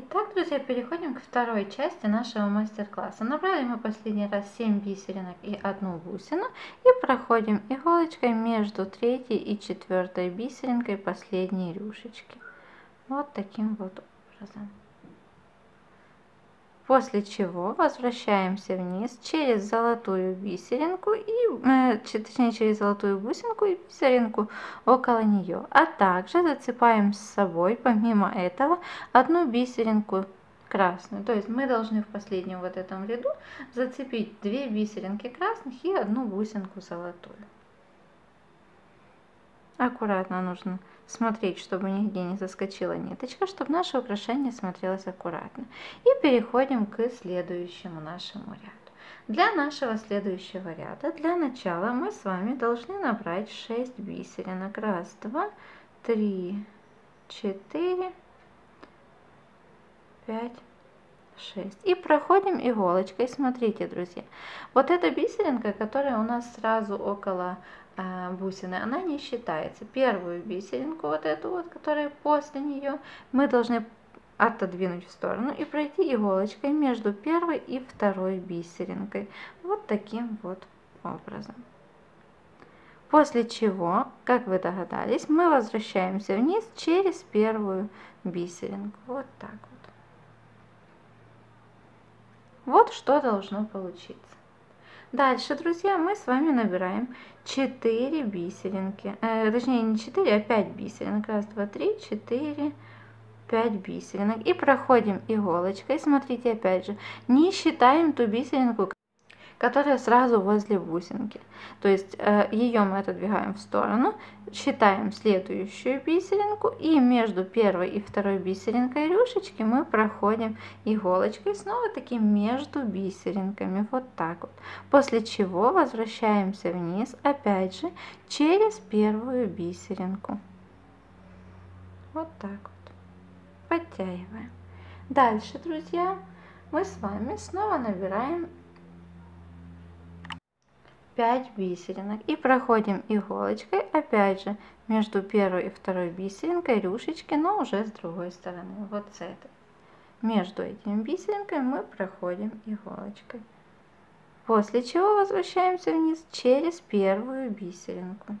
Итак, друзья, переходим к второй части нашего мастер-класса. Набрали мы последний раз 7 бисеринок и одну бусину и проходим иголочкой между третьей и четвертой бисеринкой последней рюшечки. Вот таким вот образом. После чего возвращаемся вниз через золотую бисеринку и, э, точнее через золотую бусинку и бисеринку около нее. А также зацепаем с собой, помимо этого, одну бисеринку красную. То есть мы должны в последнем вот этом ряду зацепить две бисеринки красных и одну бусинку золотую. Аккуратно нужно смотреть, чтобы нигде не заскочила ниточка, чтобы наше украшение смотрелось аккуратно. И переходим к следующему нашему ряду. Для нашего следующего ряда, для начала мы с вами должны набрать 6 бисеринок. Раз, два, три, четыре, пять, 6. И проходим иголочкой. Смотрите, друзья, вот эта бисеринка, которая у нас сразу около бусины, она не считается. Первую бисеринку, вот эту вот, которая после нее, мы должны отодвинуть в сторону и пройти иголочкой между первой и второй бисеринкой. Вот таким вот образом. После чего, как вы догадались, мы возвращаемся вниз через первую бисеринку. Вот так вот. Вот что должно получиться. Дальше, друзья, мы с вами набираем 4 бисеринки. Э, точнее, не 4, а 5 бисеринок. Раз, два, три, четыре, 5 бисеринок. И проходим иголочкой. Смотрите, опять же, не считаем ту бисеринку, которая сразу возле бусинки. То есть э, ее мы отодвигаем в сторону, считаем следующую бисеринку и между первой и второй бисеринкой рюшечки мы проходим иголочкой снова таки между бисеринками, вот так вот. После чего возвращаемся вниз, опять же, через первую бисеринку. Вот так вот. Подтягиваем. Дальше, друзья, мы с вами снова набираем 5 бисеринок и проходим иголочкой опять же между первой и второй бисеринкой рюшечки, но уже с другой стороны, вот с этой. Между этими бисеринками мы проходим иголочкой. После чего возвращаемся вниз через первую бисеринку.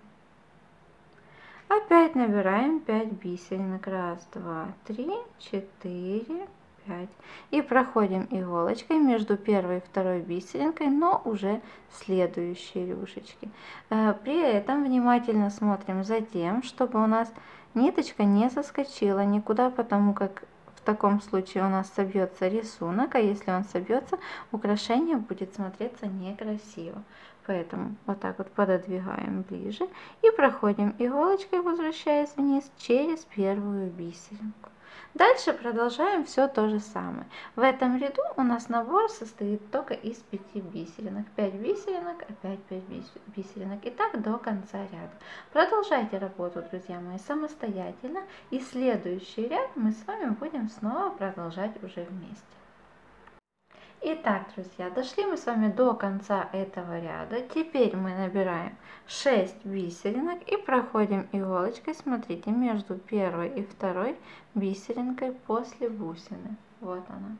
Опять набираем 5 бисеринок. Раз, два, три, четыре, 5. И проходим иголочкой между первой и второй бисеринкой, но уже следующие рюшечки. Э, при этом внимательно смотрим за тем, чтобы у нас ниточка не соскочила никуда, потому как в таком случае у нас собьется рисунок, а если он собьется, украшение будет смотреться некрасиво. Поэтому вот так вот пододвигаем ближе и проходим иголочкой, возвращаясь вниз через первую бисеринку. Дальше продолжаем все то же самое. В этом ряду у нас набор состоит только из 5 бисеринок. 5 бисеринок, опять 5 бисеринок. И так до конца ряда. Продолжайте работу, друзья мои, самостоятельно. И следующий ряд мы с вами будем снова продолжать уже вместе. Итак, друзья, дошли мы с вами до конца этого ряда. Теперь мы набираем 6 бисеринок и проходим иголочкой, смотрите, между первой и второй бисеринкой после бусины. Вот она.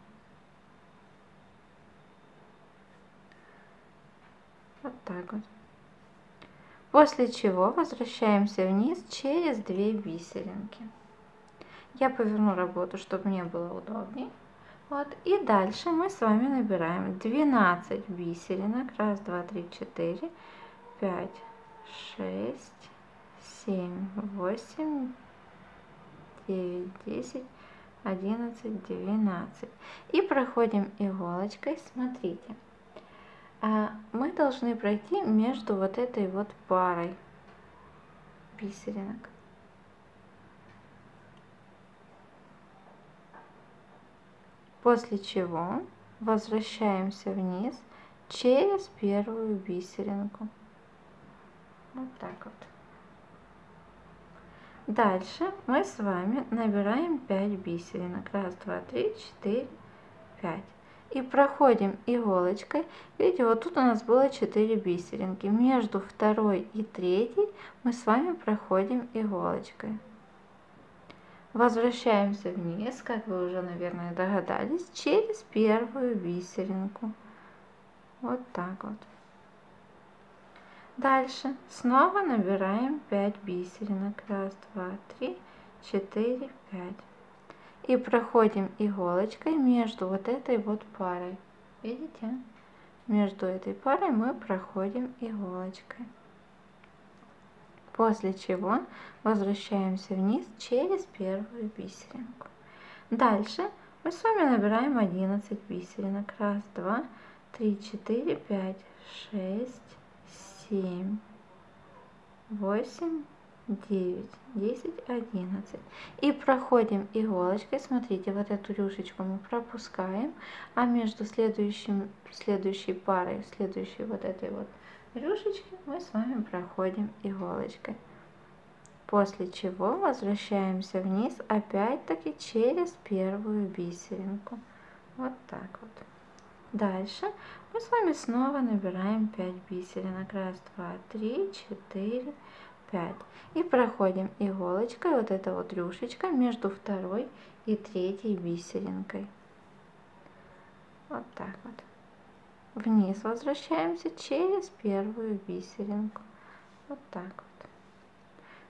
Вот так вот. После чего возвращаемся вниз через 2 бисеринки. Я поверну работу, чтобы мне было удобнее. Вот, и дальше мы с вами набираем 12 бисеринок. Раз, два, три, четыре, пять, шесть, семь, восемь, девять, десять, одиннадцать, двенадцать. И проходим иголочкой, смотрите. А, мы должны пройти между вот этой вот парой бисеринок. После чего возвращаемся вниз через первую бисеринку. Вот так вот. Дальше мы с вами набираем 5 бисеринок. Раз, два, три, четыре, пять. И проходим иголочкой. Видите, вот тут у нас было 4 бисеринки. Между второй и третьей мы с вами проходим иголочкой. Возвращаемся вниз, как вы уже, наверное, догадались, через первую бисеринку. Вот так вот. Дальше снова набираем 5 бисеринок. Раз, два, три, четыре, пять. И проходим иголочкой между вот этой вот парой. Видите? Между этой парой мы проходим иголочкой. После чего возвращаемся вниз через первую бисеринку. Дальше мы с вами набираем 11 бисеринок. Раз, два, три, четыре, пять, шесть, семь, восемь, девять, десять, одиннадцать. И проходим иголочкой, смотрите, вот эту рюшечку мы пропускаем, а между следующим, следующей парой, следующей вот этой вот рюшечки мы с вами проходим иголочкой. После чего возвращаемся вниз опять-таки через первую бисеринку. Вот так вот. Дальше мы с вами снова набираем 5 бисеринок. Раз, два, три, четыре, пять. И проходим иголочкой, вот эта вот рюшечка, между второй и третьей бисеринкой. Вот так вот. Вниз возвращаемся через первую бисеринку. Вот так вот.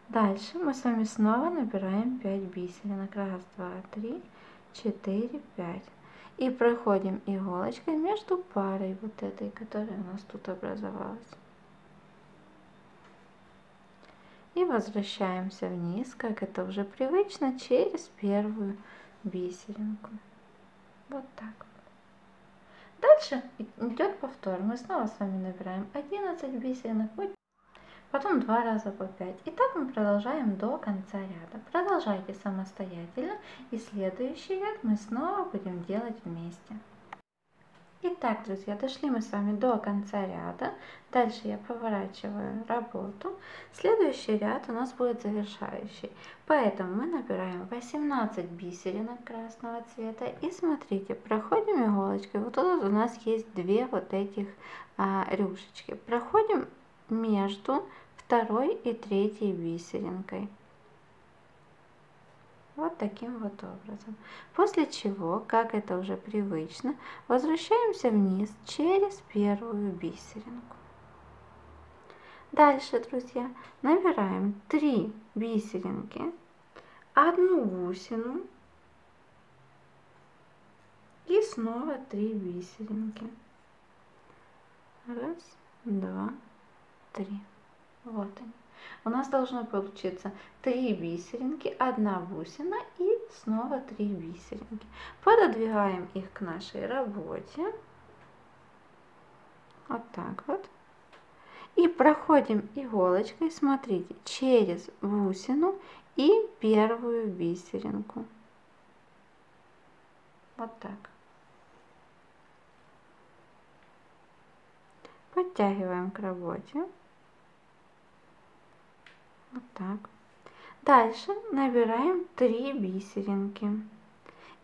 Дальше мы с вами снова набираем 5 бисеринок. Раз, два, три, четыре, пять. И проходим иголочкой между парой вот этой, которая у нас тут образовалась. И возвращаемся вниз, как это уже привычно, через первую бисеринку. Вот так вот. Дальше идет повтор. Мы снова с вами набираем 11 бисеринок потом два раза по 5. И так мы продолжаем до конца ряда. Продолжайте самостоятельно и следующий ряд мы снова будем делать вместе. Итак, друзья, дошли мы с вами до конца ряда. Дальше я поворачиваю работу. Следующий ряд у нас будет завершающий. Поэтому мы набираем 18 бисеринок красного цвета. И смотрите, проходим иголочкой. Вот тут у нас есть две вот этих а, рюшечки. Проходим между второй и третьей бисеринкой. Вот таким вот образом. После чего, как это уже привычно, возвращаемся вниз через первую бисеринку. Дальше, друзья, набираем 3 бисеринки, одну бусину и снова 3 бисеринки. Раз, два, три. Вот они. У нас должно получиться три бисеринки, одна бусина и снова три бисеринки. Пододвигаем их к нашей работе. Вот так вот. И проходим иголочкой, смотрите, через бусину и первую бисеринку. Вот так. Подтягиваем к работе. Вот так. Дальше набираем 3 бисеринки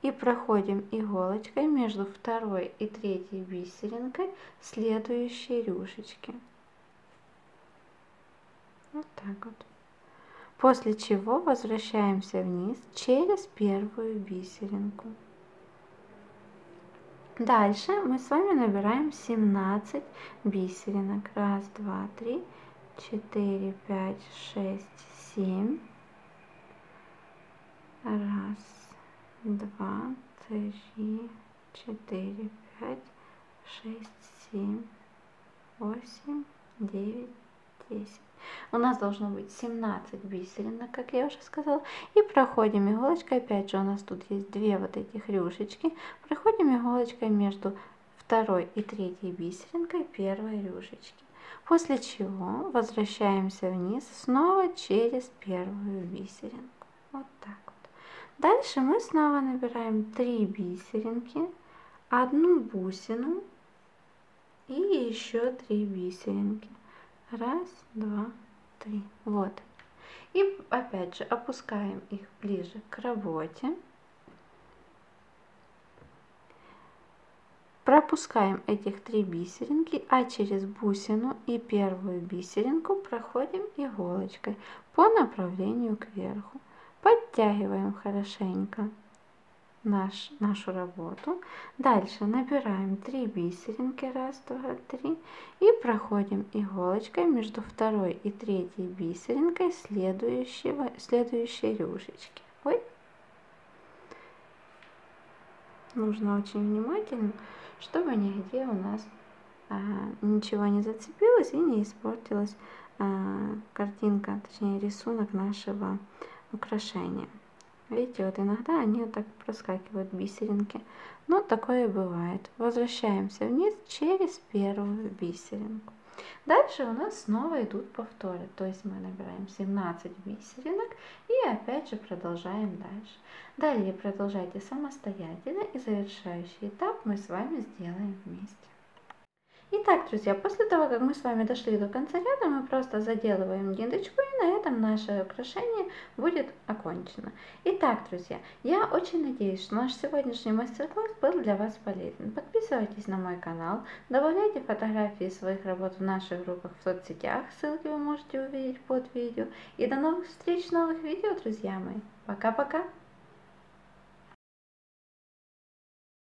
и проходим иголочкой между второй и третьей бисеринкой следующие рюшечки. Вот так вот. После чего возвращаемся вниз через первую бисеринку. Дальше мы с вами набираем 17 бисеринок. Раз, два, три, четыре, пять, шесть, семь. Раз, два, три, четыре, пять, шесть, семь, восемь, девять, десять. У нас должно быть 17 бисеринок, как я уже сказала. И проходим иголочкой, опять же у нас тут есть две вот этих рюшечки. Проходим иголочкой между второй и третьей бисеринкой первой рюшечки. После чего возвращаемся вниз снова через первую бисеринку. Вот так вот. Дальше мы снова набираем 3 бисеринки, одну бусину и еще 3 бисеринки. Раз, два, три. Вот. И опять же опускаем их ближе к работе. Пропускаем этих три бисеринки, а через бусину и первую бисеринку проходим иголочкой по направлению кверху. Подтягиваем хорошенько наш, нашу работу. Дальше набираем 3 бисеринки, раз, два, три, и проходим иголочкой между второй и третьей бисеринкой следующего, следующей рюшечки. Нужно очень внимательно, чтобы нигде у нас а, ничего не зацепилось и не испортилась а, картинка, точнее рисунок нашего украшения. Видите, вот иногда они вот так проскакивают бисеринки. Но такое бывает. Возвращаемся вниз через первую бисеринку. Дальше у нас снова идут повторы. То есть мы набираем 17 бисеринок и опять же продолжаем дальше. Далее продолжайте самостоятельно и завершающий этап мы с вами сделаем вместе. Итак, друзья, после того, как мы с вами дошли до конца ряда, мы просто заделываем ниточку и на этом наше украшение будет окончено. Итак, друзья, я очень надеюсь, что наш сегодняшний мастер-класс был для вас полезен. Подписывайтесь на мой канал, добавляйте фотографии своих работ в наших группах в соцсетях, ссылки вы можете увидеть под видео. И до новых встреч, новых видео, друзья мои. Пока-пока!